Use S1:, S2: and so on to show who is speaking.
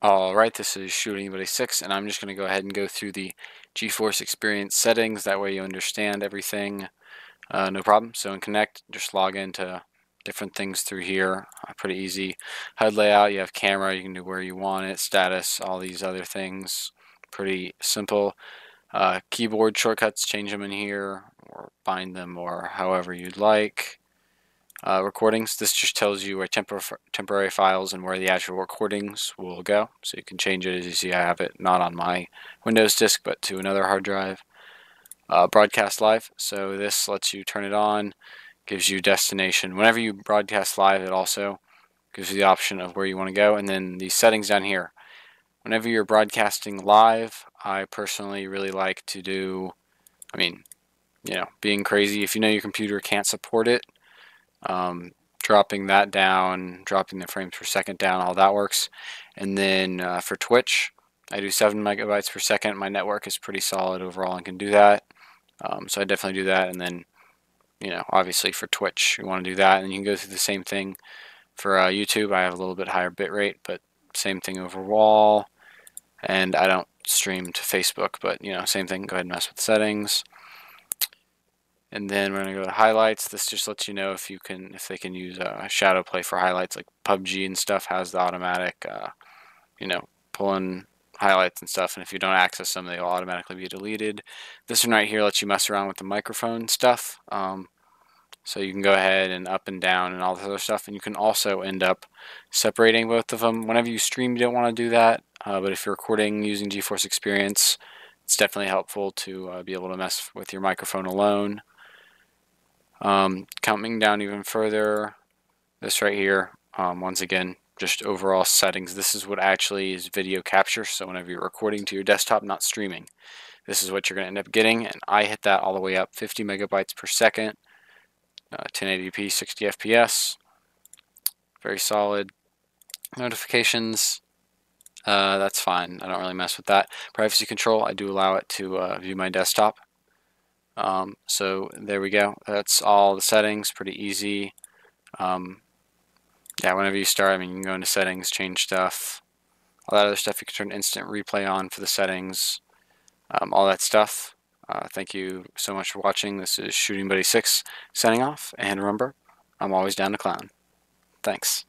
S1: Alright, this is Shooting Buddy 6 and I'm just going to go ahead and go through the GeForce Experience settings, that way you understand everything, uh, no problem. So in Connect, just log into different things through here, uh, pretty easy. HUD layout, you have camera, you can do where you want it, status, all these other things, pretty simple. Uh, keyboard shortcuts, change them in here, or bind them, or however you'd like uh, recordings. This just tells you where tempor temporary files and where the actual recordings will go. So you can change it as you see I have it not on my Windows disk but to another hard drive. Uh, broadcast live. So this lets you turn it on, gives you destination. Whenever you broadcast live it also gives you the option of where you want to go and then these settings down here. Whenever you're broadcasting live, I personally really like to do, I mean, you know, being crazy. If you know your computer can't support it, um, dropping that down, dropping the frames per second down, all that works. And then uh, for Twitch, I do 7 megabytes per second. My network is pretty solid overall and can do that. Um, so I definitely do that. And then, you know, obviously for Twitch, you want to do that. And you can go through the same thing for uh, YouTube. I have a little bit higher bit rate, but same thing overall. And I don't stream to Facebook, but, you know, same thing. Go ahead and mess with settings. And then we're going to go to highlights. This just lets you know if you can, if they can use uh, ShadowPlay for highlights, like PUBG and stuff has the automatic, uh, you know, pulling highlights and stuff. And if you don't access them, they'll automatically be deleted. This one right here lets you mess around with the microphone stuff. Um, so you can go ahead and up and down and all this other stuff. And you can also end up separating both of them. Whenever you stream, you don't want to do that. Uh, but if you're recording using GeForce Experience, it's definitely helpful to uh, be able to mess with your microphone alone. Um, coming down even further, this right here, um, once again, just overall settings. This is what actually is video capture. So whenever you're recording to your desktop, not streaming, this is what you're going to end up getting. And I hit that all the way up 50 megabytes per second, uh, 1080p, 60 FPS. Very solid. Notifications, uh, that's fine. I don't really mess with that. Privacy control, I do allow it to uh, view my desktop. Um, so there we go. That's all the settings, pretty easy. Um, yeah, whenever you start, I mean, you can go into settings, change stuff. All that other stuff, you can turn instant replay on for the settings, um, all that stuff. Uh, thank you so much for watching. This is Shooting Buddy 6 signing off. And remember, I'm always down to clown. Thanks.